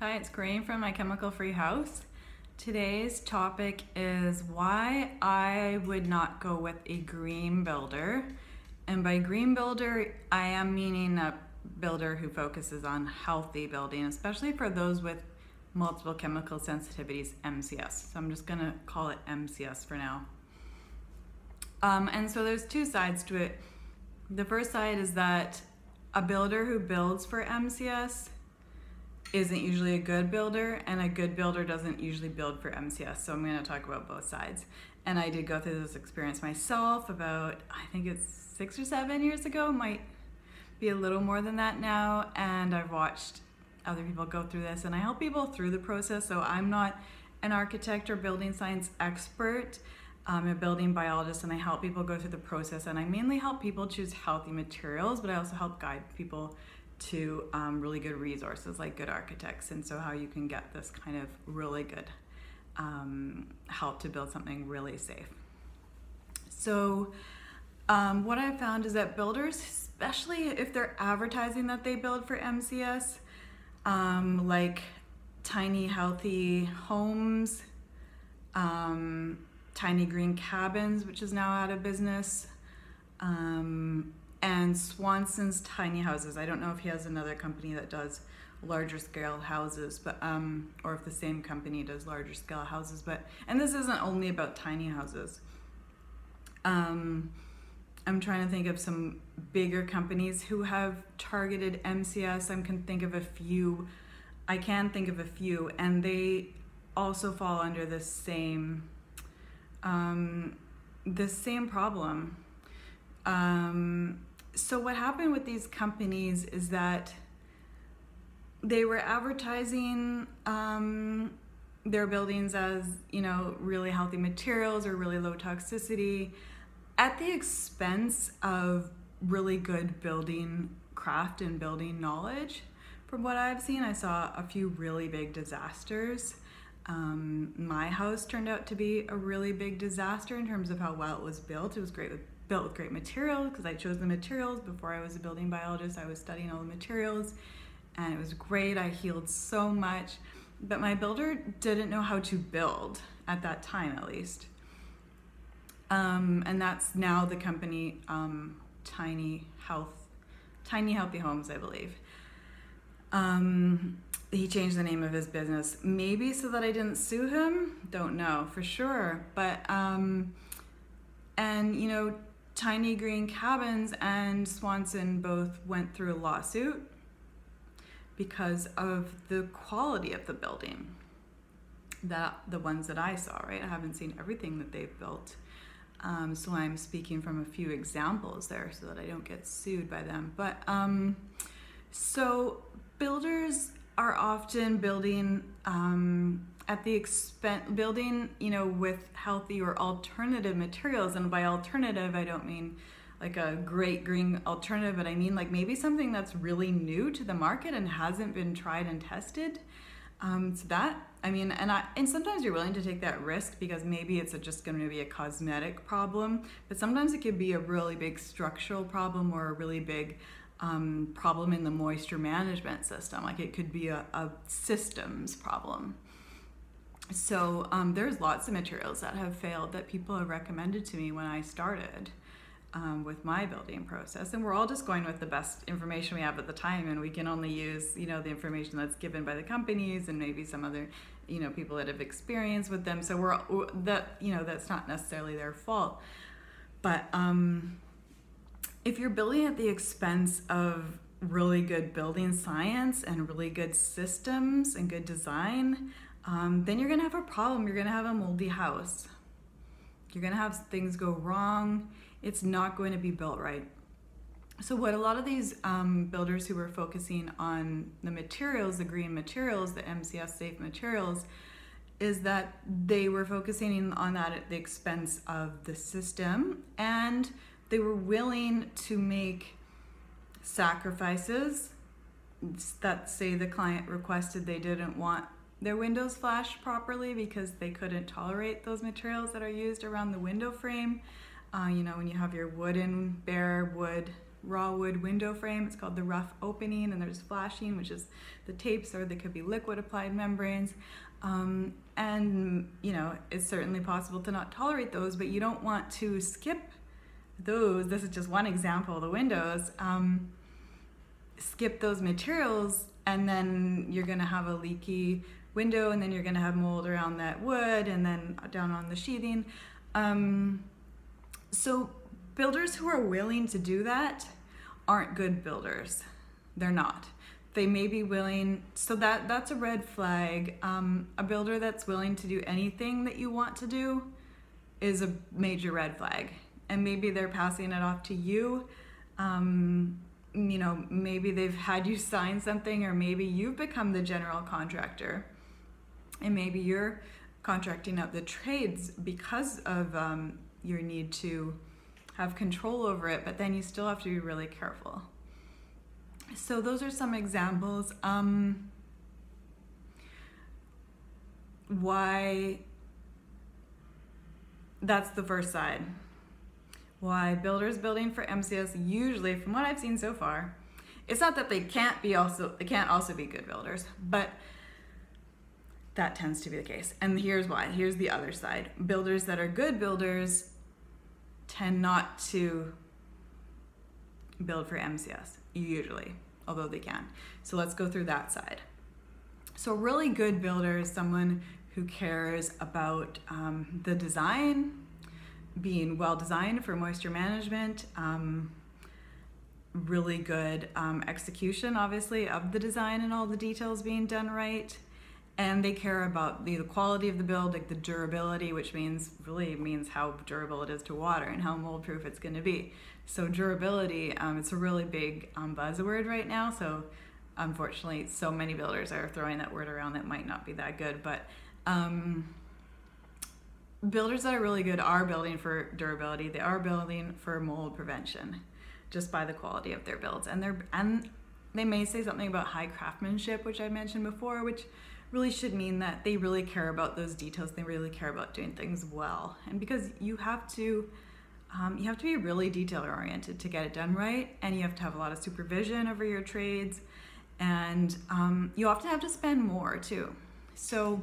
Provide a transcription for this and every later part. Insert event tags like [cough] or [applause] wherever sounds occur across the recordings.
Hi, it's Corinne from My Chemical Free House. Today's topic is why I would not go with a green builder. And by green builder, I am meaning a builder who focuses on healthy building, especially for those with multiple chemical sensitivities, MCS. So I'm just gonna call it MCS for now. Um, and so there's two sides to it. The first side is that a builder who builds for MCS isn't usually a good builder and a good builder doesn't usually build for MCS. So I'm going to talk about both sides. And I did go through this experience myself about, I think it's six or seven years ago, might be a little more than that now. And I've watched other people go through this and I help people through the process. So I'm not an architect or building science expert. I'm a building biologist and I help people go through the process and I mainly help people choose healthy materials, but I also help guide people to um, really good resources like Good Architects, and so how you can get this kind of really good um, help to build something really safe. So, um, what I found is that builders, especially if they're advertising that they build for MCS, um, like tiny healthy homes, um, tiny green cabins, which is now out of business, um, and Swanson's Tiny Houses. I don't know if he has another company that does larger scale houses, but um, or if the same company does larger scale houses. But and this isn't only about tiny houses. Um, I'm trying to think of some bigger companies who have targeted MCS. I can think of a few. I can think of a few, and they also fall under the same um, the same problem. Um, so what happened with these companies is that they were advertising um, their buildings as you know really healthy materials or really low toxicity at the expense of really good building craft and building knowledge. From what i've seen i saw a few really big disasters. Um, my house turned out to be a really big disaster in terms of how well it was built. It was great with built with great materials because I chose the materials before I was a building biologist. I was studying all the materials and it was great. I healed so much, but my builder didn't know how to build at that time, at least. Um, and that's now the company um, Tiny Health, Tiny Healthy Homes, I believe. Um, he changed the name of his business, maybe so that I didn't sue him. Don't know for sure, but um, and you know Tiny Green Cabins and Swanson both went through a lawsuit because of the quality of the building. That the ones that I saw, right? I haven't seen everything that they've built. Um, so I'm speaking from a few examples there so that I don't get sued by them. But um, so builders are often building um, at the expense building you know with healthy or alternative materials and by alternative i don't mean like a great green alternative but i mean like maybe something that's really new to the market and hasn't been tried and tested. Um, so that i mean and i and sometimes you're willing to take that risk because maybe it's a, just going to be a cosmetic problem but sometimes it could be a really big structural problem or a really big um, problem in the moisture management system. Like it could be a, a systems problem so um, there's lots of materials that have failed that people have recommended to me when I started um, with my building process. And we're all just going with the best information we have at the time, and we can only use you know the information that's given by the companies and maybe some other you know people that have experience with them. So we're that you know that's not necessarily their fault, but um, if you're building at the expense of really good building science and really good systems and good design um, then you're gonna have a problem. You're gonna have a moldy house. You're gonna have things go wrong. It's not going to be built right. So what a lot of these um, builders who were focusing on the materials, the green materials, the MCS safe materials, is that they were focusing on that at the expense of the system and they were willing to make sacrifices that say the client requested they didn't want their windows flash properly because they couldn't tolerate those materials that are used around the window frame. Uh, you know, when you have your wooden, bare wood raw wood window frame. It's called the rough opening, and there's flashing, which is the tapes, or they could be liquid applied membranes. Um, and you know, it's certainly possible to not tolerate those, but you don't want to skip those. This is just one example the windows. Um, skip those materials, and then you're going to have a leaky window, and then you're going to have mold around that wood, and then down on the sheathing. Um, so builders who are willing to do that aren't good builders. They're not. They may be willing, so that that's a red flag. Um, a builder that's willing to do anything that you want to do is a major red flag. And maybe they're passing it off to you. Um, you know, maybe they've had you sign something, or maybe you've become the general contractor, and maybe you're contracting out the trades because of um, your need to have control over it, but then you still have to be really careful. So those are some examples. Um, why that's the first side. Why builders building for MCS usually, from what I've seen so far, it's not that they can't be also they can't also be good builders, but that tends to be the case. And here's why. Here's the other side. Builders that are good builders tend not to build for MCS, usually, although they can. So let's go through that side. So, really good builder is someone who cares about um, the design, being well designed for moisture management, um, really good um, execution, obviously, of the design and all the details being done right and they care about the, the quality of the build, like the durability, which means really means how durable it is to water and how mold proof it's going to be. So durability, um, it's a really big um, buzzword right now. So unfortunately, so many builders are throwing that word around that might not be that good. But um, builders that are really good are building for durability. They are building for mold prevention, just by the quality of their builds. And they're and they may say something about high craftsmanship, which I mentioned before, which really should mean that they really care about those details. They really care about doing things well. And because you have to, um, you have to be really detail oriented to get it done right, and you have to have a lot of supervision over your trades, and um, you often have to spend more too. So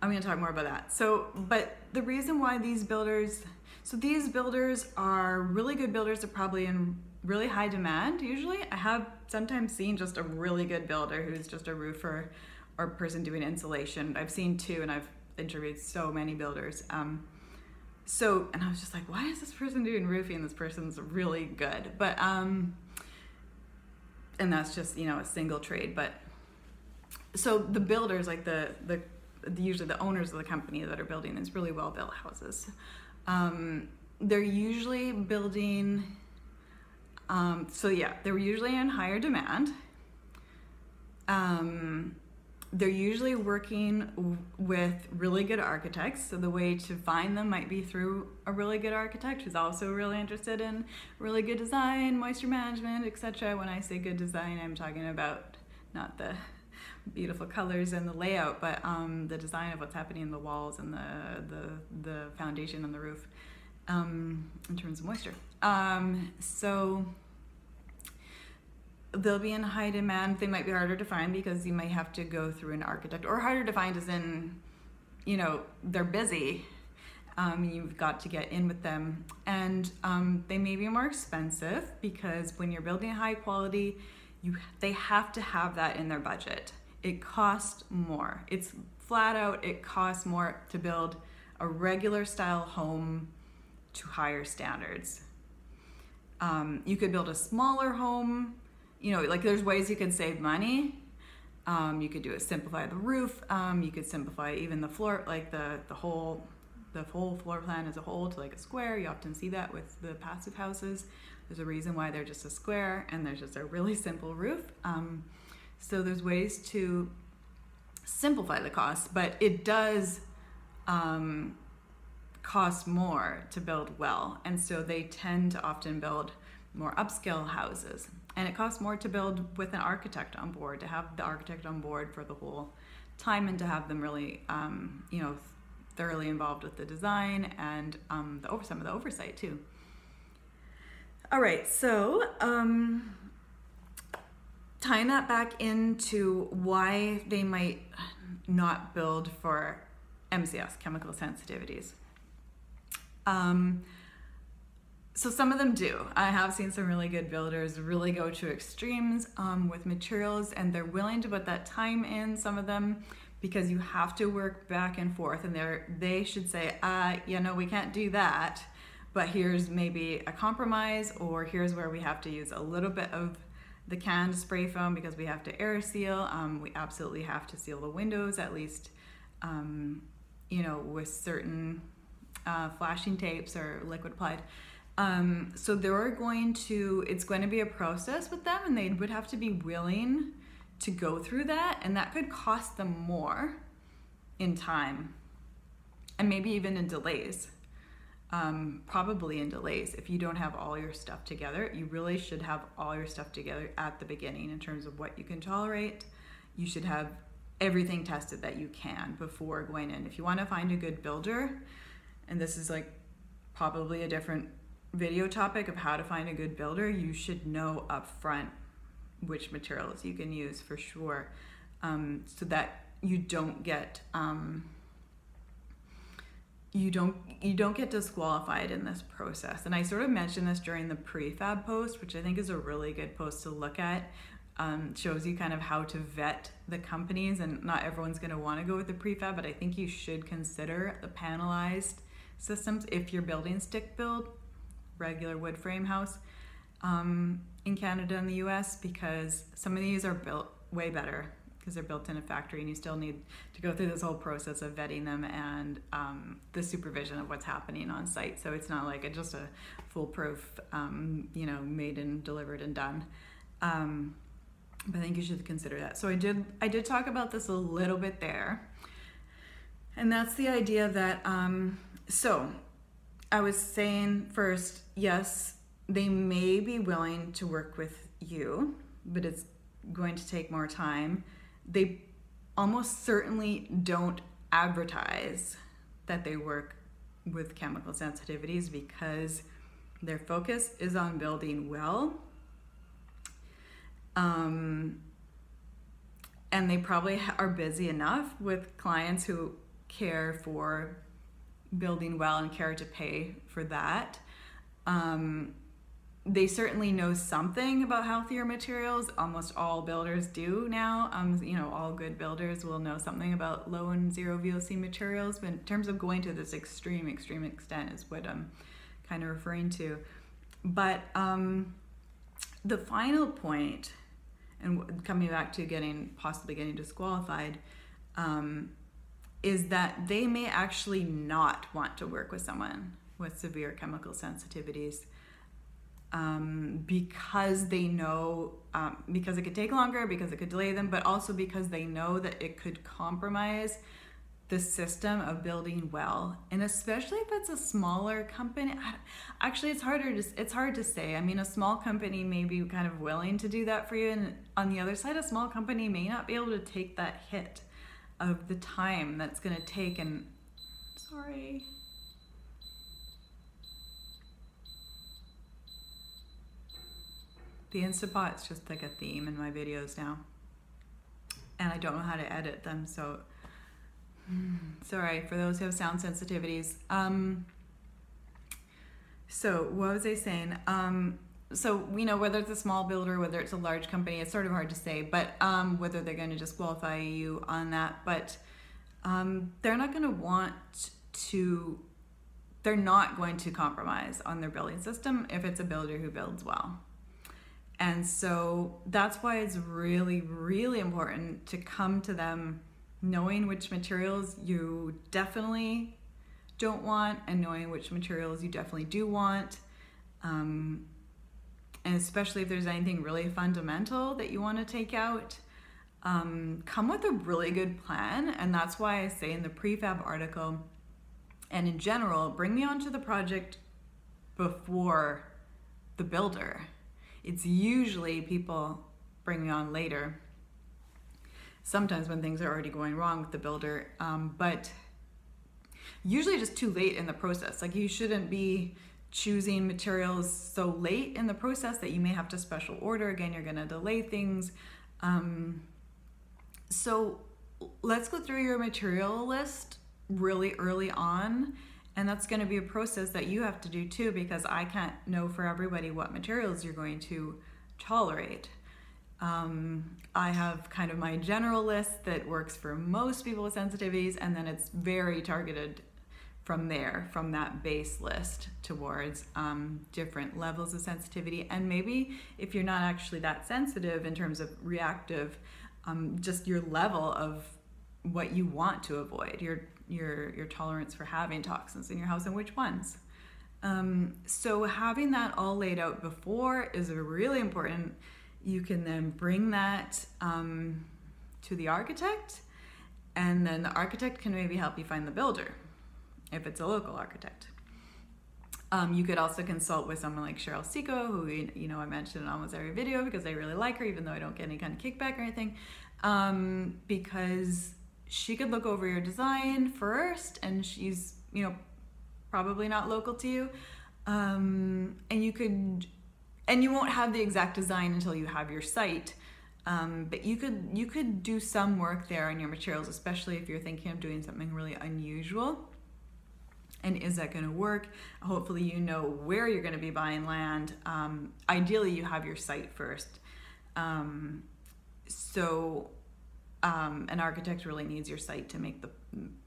I'm going to talk more about that. So, but the reason why these builders, so these builders are really good builders. They're probably in really high demand usually. I have sometimes seen just a really good builder who's just a roofer or person doing insulation. I've seen two and I've interviewed so many builders. Um, so, and I was just like, why is this person doing roofing? This person's really good. But, um, and that's just, you know, a single trade. But so the builders, like the, the, the usually the owners of the company that are building these really well built houses, um, they're usually building um, so yeah, they're usually in higher demand. Um, they're usually working with really good architects. So the way to find them might be through a really good architect who's also really interested in really good design, moisture management, etc. When I say good design, I'm talking about not the beautiful colors and the layout, but um, the design of what's happening in the walls and the the, the foundation and the roof um, in terms of moisture. Um, so they'll be in high demand. They might be harder to find because you might have to go through an architect, or harder to find as in, you know, they're busy. Um, you've got to get in with them, and um, they may be more expensive because when you're building a high quality, you they have to have that in their budget. It costs more. It's flat out. It costs more to build a regular style home to higher standards. Um, you could build a smaller home you know, like there's ways you can save money. Um, you could do it simplify the roof. Um, you could simplify even the floor, like the the whole the whole floor plan as a whole to like a square. You often see that with the passive houses. There's a reason why they're just a square and there's just a really [laughs] simple roof. Um, so there's ways to simplify the cost, but it does um, cost more to build well. And so they tend to often build more upscale houses and it costs more to build with an architect on board to have the architect on board for the whole time and to have them really um, you know thoroughly involved with the design and um, the over some of the oversight too All right, so um, tying that back into why they might not build for MCS, chemical sensitivities. Um, so some of them do. I have seen some really good builders really go to extremes um, with materials and they're willing to put that time in, some of them, because you have to work back and forth and they're, they should say, uh, you know, we can't do that, but here's maybe a compromise or here's where we have to use a little bit of the canned spray foam because we have to air seal. Um, we absolutely have to seal the windows at least, um, you know, with certain uh, flashing tapes or liquid applied. Um, so they're going to, it's going to be a process with them and they would have to be willing to go through that and that could cost them more in time and maybe even in delays. Um, probably in delays if you don't have all your stuff together. You really should have all your stuff together at the beginning in terms of what you can tolerate. You should have everything tested that you can before going in. If you want to find a good builder, and this is like probably a different video topic of how to find a good builder, you should know up front which materials you can use for sure. Um, so that you don't get um, you don't you don't get disqualified in this process. And i sort of mentioned this during the prefab post which i think is a really good post to look at. Um, shows you kind of how to vet the companies and not everyone's going to want to go with the prefab but i think you should consider the panelized systems if you're building stick build regular wood frame house um, in Canada and the US because some of these are built way better because they're built in a factory and you still need to go through this whole process of vetting them and um, the supervision of what's happening on site. So it's not like a, just a foolproof, um, you know, made and delivered and done. Um, but I think you should consider that. So I did, I did talk about this a little bit there. And that's the idea that, um, so I was saying first, yes, they may be willing to work with you, but it's going to take more time. They almost certainly don't advertise that they work with chemical sensitivities because their focus is on building well. Um, and they probably are busy enough with clients who care for building well and care to pay for that. Um, they certainly know something about healthier materials. Almost all builders do now. Um, you know, all good builders will know something about low and zero VOC materials. But in terms of going to this extreme, extreme extent is what I'm kind of referring to. But um, the final point, and coming back to getting possibly getting disqualified, um, is that they may actually not want to work with someone with severe chemical sensitivities um, because they know, um, because it could take longer, because it could delay them, but also because they know that it could compromise the system of building well. And especially if it's a smaller company actually it's harder to it's hard to say. I mean a small company may be kind of willing to do that for you and on the other side a small company may not be able to take that hit of the time that's going to take and sorry. The Instapot's just like a theme in my videos now. And I don't know how to edit them so [sighs] sorry for those who have sound sensitivities. Um, so what was I saying? Um, so you know whether it's a small builder whether it's a large company it's sort of hard to say but um, whether they're going to disqualify you on that but um, they're not going to want to they're not going to compromise on their building system if it's a builder who builds well. And so that's why it's really really important to come to them knowing which materials you definitely don't want and knowing which materials you definitely do want. Um, and especially if there's anything really fundamental that you want to take out, um, come with a really good plan. And that's why I say in the prefab article and in general, bring me onto the project before the builder. It's usually people bring me on later. Sometimes when things are already going wrong with the builder, um, but usually just too late in the process. Like you shouldn't be choosing materials so late in the process that you may have to special order. Again, you're going to delay things. Um, so let's go through your material list really early on. And that's going to be a process that you have to do too, because I can't know for everybody what materials you're going to tolerate. Um, I have kind of my general list that works for most people with sensitivities, and then it's very targeted from there, from that base list towards um, different levels of sensitivity. And maybe if you're not actually that sensitive in terms of reactive, um, just your level of what you want to avoid, your your your tolerance for having toxins in your house and which ones. Um, so having that all laid out before is really important. You can then bring that um, to the architect, and then the architect can maybe help you find the builder if it's a local architect. Um, you could also consult with someone like Cheryl Ciecko, who you know I mentioned in almost every video because I really like her, even though I don't get any kind of kickback or anything, um, because she could look over your design first, and she's you know probably not local to you, um, and you could, and you won't have the exact design until you have your site. Um, but you could you could do some work there on your materials, especially if you're thinking of doing something really unusual and is that going to work? Hopefully, you know where you're going to be buying land. Um, ideally, you have your site first. Um, so, um, an architect really needs your site to make the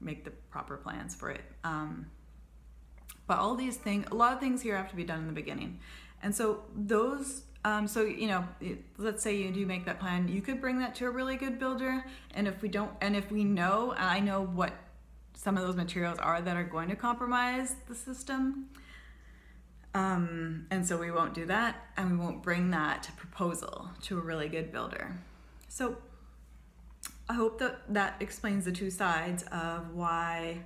make the proper plans for it. Um, but all these things, a lot of things here have to be done in the beginning, and so those. Um, so you know, let's say you do make that plan, you could bring that to a really good builder, and if we don't, and if we know, I know what some of those materials are that are going to compromise the system. Um, and so we won't do that and we won't bring that proposal to a really good builder. So I hope that that explains the two sides of why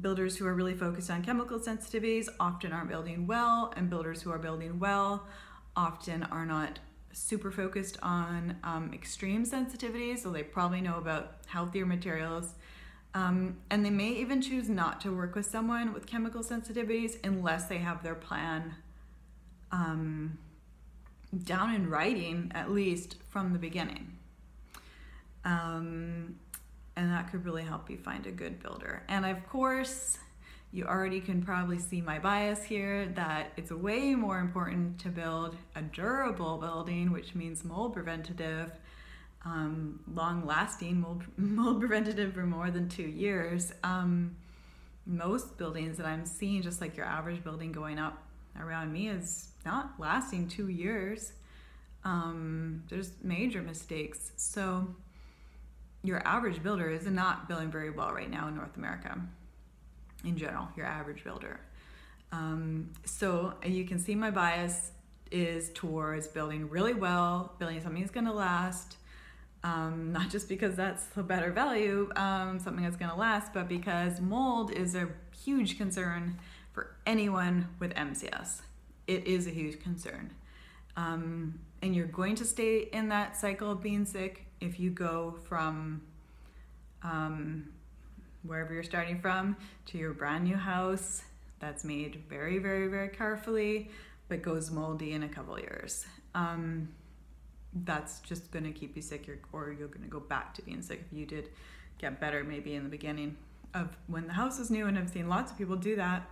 builders who are really focused on chemical sensitivities often aren't building well and builders who are building well often are not super focused on um, extreme sensitivities so they probably know about healthier materials um, and they may even choose not to work with someone with chemical sensitivities unless they have their plan um, down in writing, at least from the beginning. Um, and that could really help you find a good builder. And of course, you already can probably see my bias here that it's way more important to build a durable building, which means mold preventative, um, long lasting mold, mold preventative for more than two years. Um, most buildings that I'm seeing, just like your average building going up around me, is not lasting two years. Um, there's major mistakes. So, your average builder is not building very well right now in North America in general, your average builder. Um, so, you can see my bias is towards building really well, building something that's going to last, um, not just because that's a better value, um, something that's going to last, but because mold is a huge concern for anyone with MCS. It is a huge concern. Um, and you're going to stay in that cycle of being sick if you go from um, wherever you're starting from to your brand new house that's made very, very, very carefully, but goes moldy in a couple years. Um, that's just going to keep you sick or you're going to go back to being sick if you did get better maybe in the beginning of when the house is new and I've seen lots of people do that.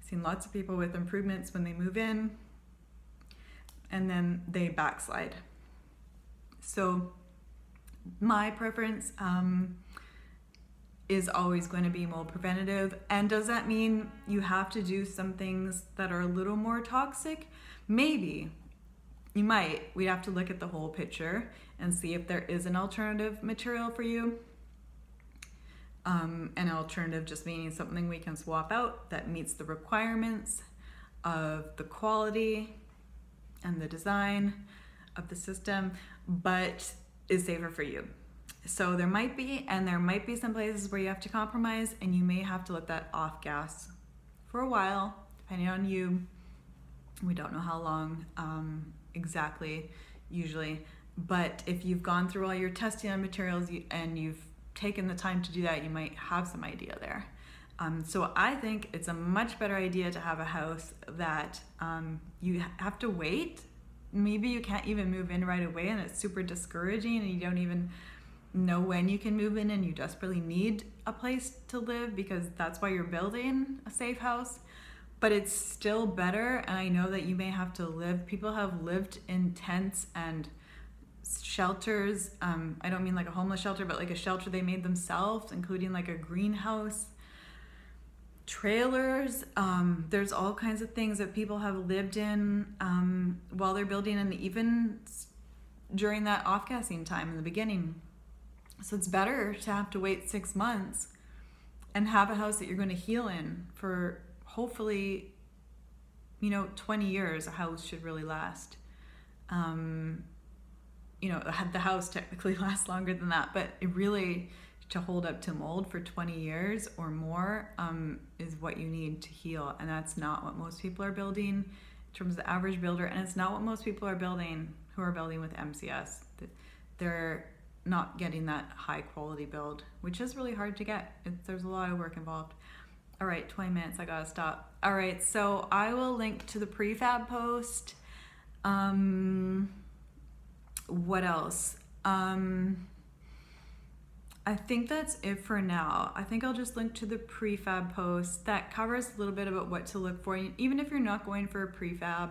I've seen lots of people with improvements when they move in and then they backslide. So my preference um, is always going to be mold preventative. And does that mean you have to do some things that are a little more toxic? Maybe, you might. We'd have to look at the whole picture and see if there is an alternative material for you. Um, an alternative just meaning something we can swap out that meets the requirements of the quality and the design of the system, but is safer for you. So there might be, and there might be some places where you have to compromise, and you may have to let that off gas for a while, depending on you. We don't know how long. Um, exactly usually but if you've gone through all your testing on materials and you've taken the time to do that you might have some idea there Um, so I think it's a much better idea to have a house that um, you have to wait. Maybe you can't even move in right away, and it's super discouraging, and you don't even know when you can move in, and you desperately need a place to live because that's why you're building a safe house. But it's still better, and I know that you may have to live. People have lived in tents and shelters. Um, I don't mean like a homeless shelter, but like a shelter they made themselves, including like a greenhouse, trailers. Um, there's all kinds of things that people have lived in um, while they're building, and even during that off gassing time in the beginning. So it's better to have to wait six months and have a house that you're going to heal in for hopefully, you know, 20 years. A house should really last. Um, you know, the house technically [laughs] lasts longer than that, but it really to hold up to mold for 20 years or more um, is what you need to heal. And that's not what most people are building in terms of the average builder. And it's not what most people are building who are building with MCS. They're not getting that high quality build, which is really hard to get. It's, there's a lot of work involved. All right, 20 minutes, I gotta stop. All right, so I will link to the prefab post. Um, what else? Um, I think that's it for now. I think I'll just link to the prefab post that covers a little bit about what to look for. Even if you're not going for a prefab,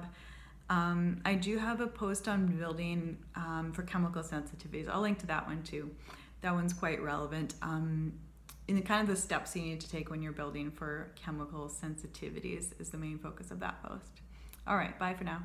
um, I do have a post on building um, for chemical sensitivities. I'll link to that one too. That one's quite relevant. Um, in the kind of the steps you need to take when you're building for chemical sensitivities is the main focus of that post. All right, bye for now.